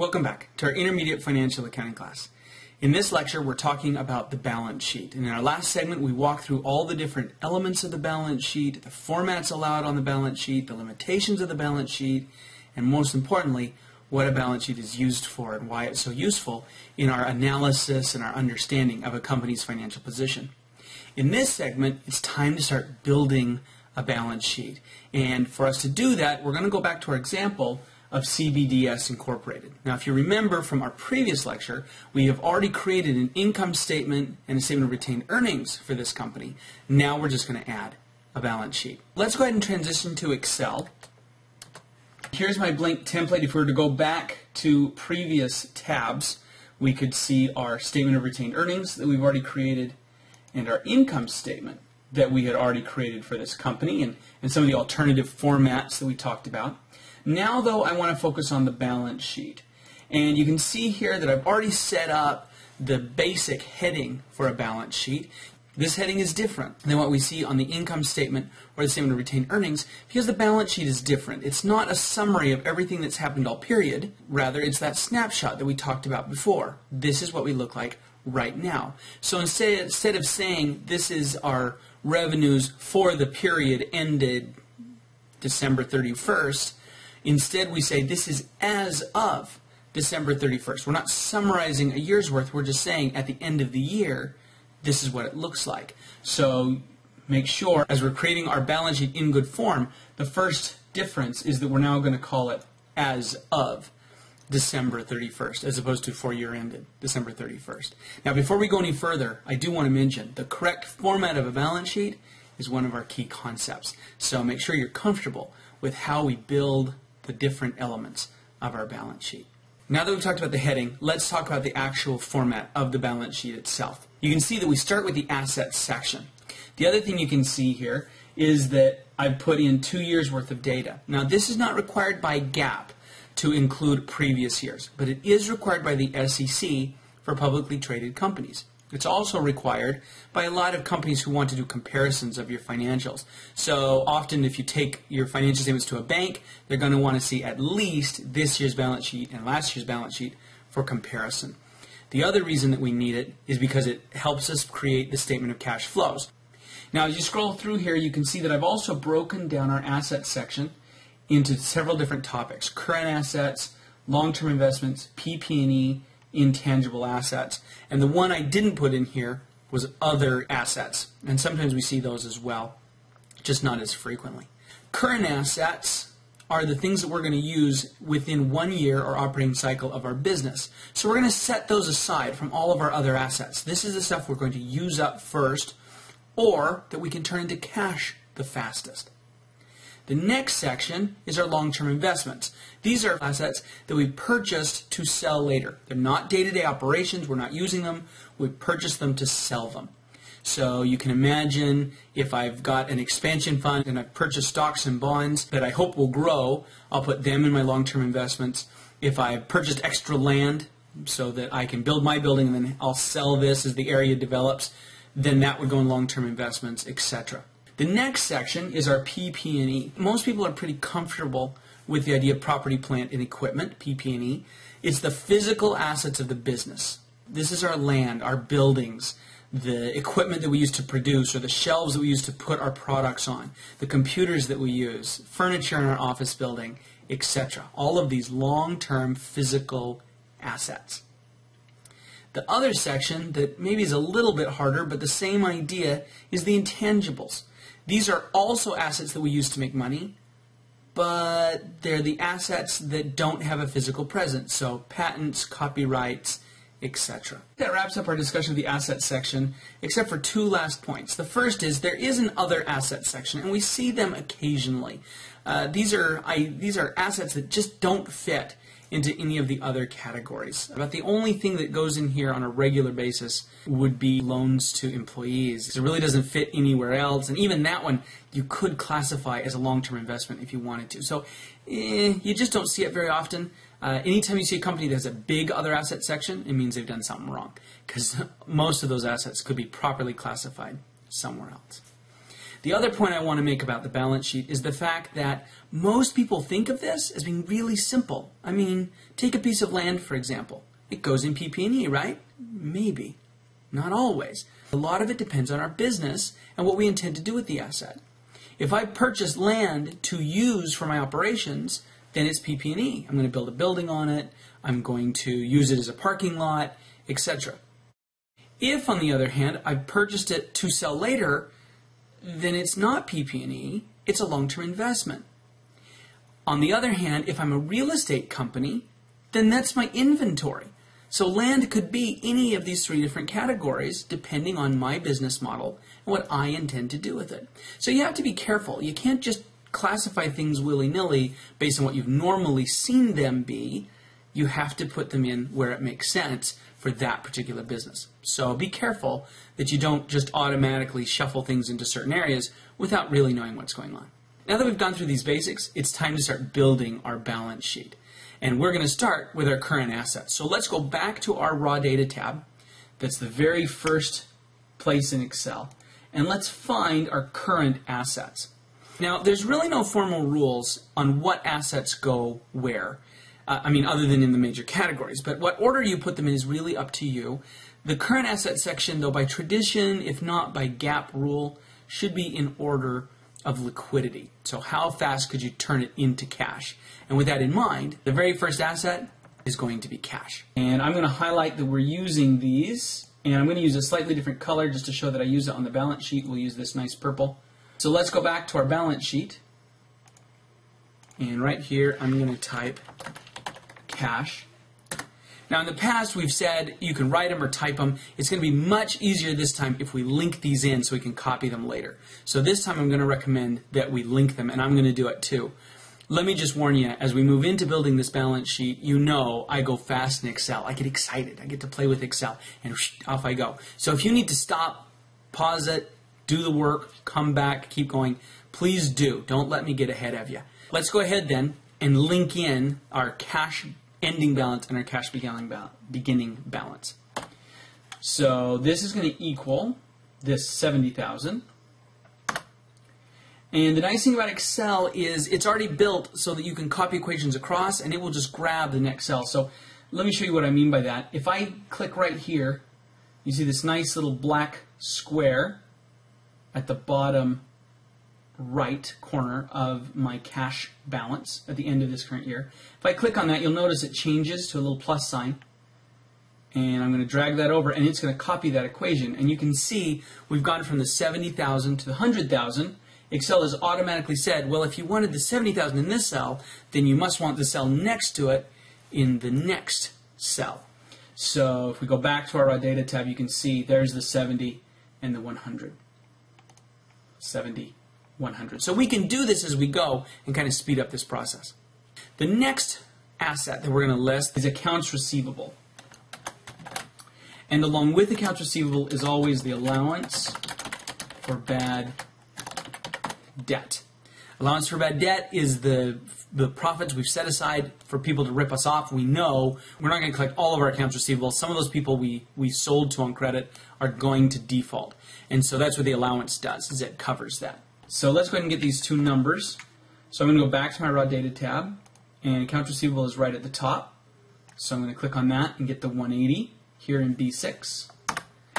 Welcome back to our intermediate financial accounting class. In this lecture, we're talking about the balance sheet. And in our last segment, we walked through all the different elements of the balance sheet, the formats allowed on the balance sheet, the limitations of the balance sheet, and most importantly, what a balance sheet is used for and why it's so useful in our analysis and our understanding of a company's financial position. In this segment, it's time to start building a balance sheet. And for us to do that, we're going to go back to our example of CBDS Incorporated. Now, if you remember from our previous lecture, we have already created an income statement and a statement of retained earnings for this company. Now we're just going to add a balance sheet. Let's go ahead and transition to Excel. Here's my blank template. If we were to go back to previous tabs, we could see our statement of retained earnings that we've already created and our income statement that we had already created for this company and, and some of the alternative formats that we talked about. Now, though, I want to focus on the balance sheet. And you can see here that I've already set up the basic heading for a balance sheet. This heading is different than what we see on the income statement or the statement of retained earnings because the balance sheet is different. It's not a summary of everything that's happened all period. Rather, it's that snapshot that we talked about before. This is what we look like right now. So instead, instead of saying this is our revenues for the period ended December 31st, Instead, we say this is as of December 31st. We're not summarizing a year's worth. We're just saying at the end of the year, this is what it looks like. So make sure, as we're creating our balance sheet in good form, the first difference is that we're now going to call it as of December 31st, as opposed to for year ended, December 31st. Now, before we go any further, I do want to mention the correct format of a balance sheet is one of our key concepts. So make sure you're comfortable with how we build the different elements of our balance sheet. Now that we've talked about the heading, let's talk about the actual format of the balance sheet itself. You can see that we start with the assets section. The other thing you can see here is that I've put in two years worth of data. Now this is not required by GAAP to include previous years, but it is required by the SEC for publicly traded companies. It's also required by a lot of companies who want to do comparisons of your financials. So often if you take your financial statements to a bank, they're going to want to see at least this year's balance sheet and last year's balance sheet for comparison. The other reason that we need it is because it helps us create the statement of cash flows. Now as you scroll through here, you can see that I've also broken down our assets section into several different topics. Current assets, long-term investments, PP&E, intangible assets. And the one I didn't put in here was other assets. And sometimes we see those as well, just not as frequently. Current assets are the things that we're going to use within one year or operating cycle of our business. So we're going to set those aside from all of our other assets. This is the stuff we're going to use up first or that we can turn into cash the fastest. The next section is our long-term investments. These are assets that we purchased to sell later. They're not day-to-day operations. We're not using them. We purchased them to sell them. So you can imagine if I've got an expansion fund and I've purchased stocks and bonds that I hope will grow, I'll put them in my long-term investments. If I've purchased extra land so that I can build my building and then I'll sell this as the area develops, then that would go in long-term investments, etc. The next section is our PP&E. Most people are pretty comfortable with the idea of property, plant, and equipment, PP&E. It's the physical assets of the business. This is our land, our buildings, the equipment that we use to produce, or the shelves that we use to put our products on, the computers that we use, furniture in our office building, etc. All of these long-term physical assets. The other section that maybe is a little bit harder, but the same idea, is the intangibles. These are also assets that we use to make money, but they're the assets that don't have a physical presence, so patents, copyrights, etc. That wraps up our discussion of the assets section, except for two last points. The first is there is an other assets section, and we see them occasionally. Uh, these are I, these are assets that just don't fit into any of the other categories. About the only thing that goes in here on a regular basis would be loans to employees. It really doesn't fit anywhere else, and even that one you could classify as a long-term investment if you wanted to. So eh, you just don't see it very often. Uh, anytime you see a company that has a big other asset section, it means they've done something wrong because most of those assets could be properly classified somewhere else. The other point I want to make about the balance sheet is the fact that most people think of this as being really simple. I mean, take a piece of land, for example. It goes in PP&E, right? Maybe. Not always. A lot of it depends on our business and what we intend to do with the asset. If I purchase land to use for my operations, then it's PP&E. I'm going to build a building on it. I'm going to use it as a parking lot, etc. If, on the other hand, I've purchased it to sell later, then it's not PP&E, it's a long-term investment. On the other hand, if I'm a real estate company, then that's my inventory. So land could be any of these three different categories depending on my business model and what I intend to do with it. So you have to be careful. You can't just classify things willy-nilly based on what you've normally seen them be. You have to put them in where it makes sense for that particular business. So be careful that you don't just automatically shuffle things into certain areas without really knowing what's going on. Now that we've gone through these basics, it's time to start building our balance sheet. And we're going to start with our current assets. So let's go back to our raw data tab. That's the very first place in Excel. And let's find our current assets. Now, there's really no formal rules on what assets go where. Uh, I mean, other than in the major categories. But what order you put them in is really up to you. The current asset section, though, by tradition, if not by GAAP rule, should be in order of liquidity. So how fast could you turn it into cash? And with that in mind, the very first asset is going to be cash. And I'm going to highlight that we're using these, and I'm going to use a slightly different color just to show that I use it on the balance sheet. We'll use this nice purple. So let's go back to our balance sheet. And right here, I'm going to type cash. Now, in the past, we've said you can write them or type them. It's going to be much easier this time if we link these in so we can copy them later. So this time, I'm going to recommend that we link them, and I'm going to do it too. Let me just warn you, as we move into building this balance sheet, you know I go fast in Excel. I get excited. I get to play with Excel, and off I go. So if you need to stop, pause it, do the work, come back, keep going, please do. Don't let me get ahead of you. Let's go ahead then and link in our cash ending balance and our cash beginning balance. So this is going to equal this 70,000. And the nice thing about Excel is it's already built so that you can copy equations across and it will just grab the next cell. So let me show you what I mean by that. If I click right here, you see this nice little black square at the bottom right corner of my cash balance at the end of this current year. If I click on that, you'll notice it changes to a little plus sign. And I'm going to drag that over, and it's going to copy that equation. And you can see we've gone from the 70,000 to the 100,000. Excel has automatically said, well, if you wanted the 70,000 in this cell, then you must want the cell next to it in the next cell. So if we go back to our data tab, you can see there's the 70 and the 100. 70 100. So we can do this as we go and kind of speed up this process. The next asset that we're going to list is accounts receivable. And along with accounts receivable is always the allowance for bad debt. Allowance for bad debt is the the profits we've set aside for people to rip us off. We know we're not going to collect all of our accounts receivable. Some of those people we, we sold to on credit are going to default. And so that's what the allowance does, is it covers that. So let's go ahead and get these two numbers. So I'm going to go back to my raw data tab, and accounts receivable is right at the top. So I'm going to click on that and get the 180 here in B6.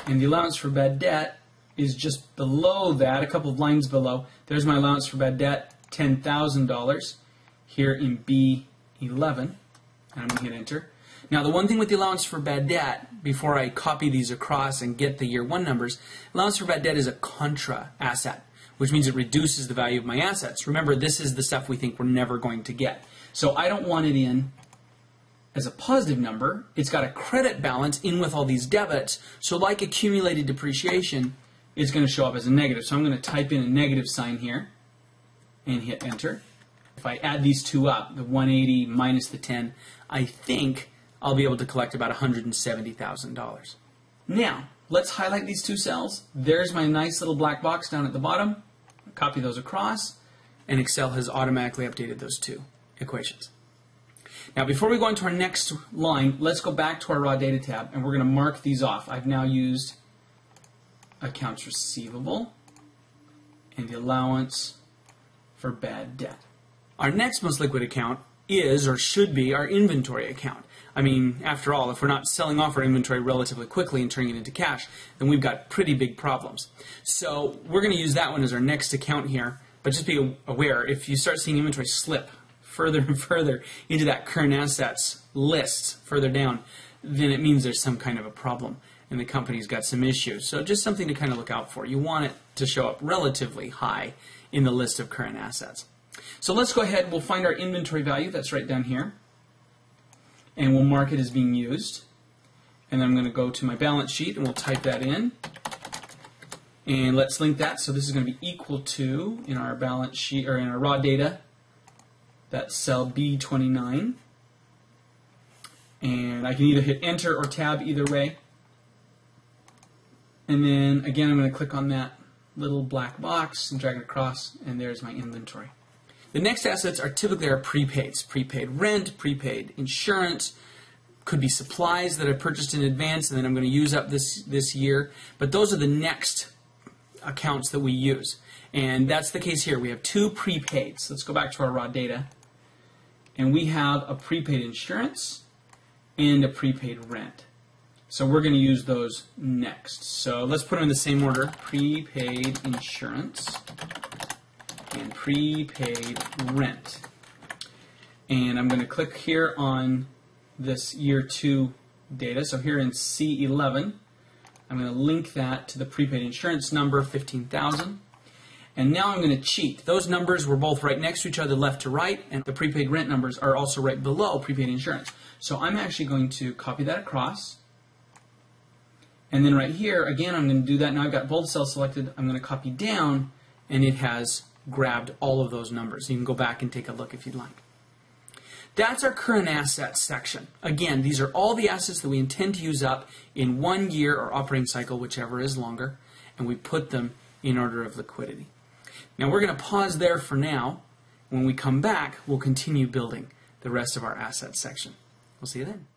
And the allowance for bad debt is just below that, a couple of lines below. There's my allowance for bad debt, $10,000 here in B11. And I'm going to hit enter. Now, the one thing with the allowance for bad debt, before I copy these across and get the year one numbers, allowance for bad debt is a contra asset which means it reduces the value of my assets. Remember, this is the stuff we think we're never going to get. So I don't want it in as a positive number. It's got a credit balance in with all these debits. So like accumulated depreciation, it's going to show up as a negative. So I'm going to type in a negative sign here and hit enter. If I add these two up, the 180 minus the 10, I think I'll be able to collect about $170,000. Now, let's highlight these two cells. There's my nice little black box down at the bottom copy those across, and Excel has automatically updated those two equations. Now, before we go into our next line, let's go back to our raw data tab, and we're going to mark these off. I've now used accounts receivable, and the allowance for bad debt. Our next most liquid account is or should be our inventory account. I mean, after all, if we're not selling off our inventory relatively quickly and turning it into cash, then we've got pretty big problems. So we're going to use that one as our next account here. But just be aware, if you start seeing inventory slip further and further into that current assets list further down, then it means there's some kind of a problem and the company's got some issues. So just something to kind of look out for. You want it to show up relatively high in the list of current assets. So let's go ahead, we'll find our inventory value, that's right down here, and we'll mark it as being used. And then I'm going to go to my balance sheet and we'll type that in. And let's link that. So this is going to be equal to, in our balance sheet, or in our raw data, that's cell B29. And I can either hit enter or tab either way. And then again, I'm going to click on that little black box and drag it across, and there's my inventory. The next assets are typically our prepaids, prepaid rent, prepaid insurance, could be supplies that I purchased in advance and then I'm going to use up this this year. But those are the next accounts that we use. And that's the case here. We have two prepaids. Let's go back to our raw data. And we have a prepaid insurance and a prepaid rent. So we're going to use those next. So let's put them in the same order. Prepaid insurance and prepaid rent. And I'm going to click here on this year two data. So here in C11, I'm going to link that to the prepaid insurance number, 15,000. And now I'm going to cheat. Those numbers were both right next to each other, left to right, and the prepaid rent numbers are also right below prepaid insurance. So I'm actually going to copy that across. And then right here, again, I'm going to do that. Now I've got both cells selected. I'm going to copy down, and it has grabbed all of those numbers. You can go back and take a look if you'd like. That's our current assets section. Again, these are all the assets that we intend to use up in one year or operating cycle, whichever is longer, and we put them in order of liquidity. Now we're going to pause there for now. When we come back, we'll continue building the rest of our assets section. We'll see you then.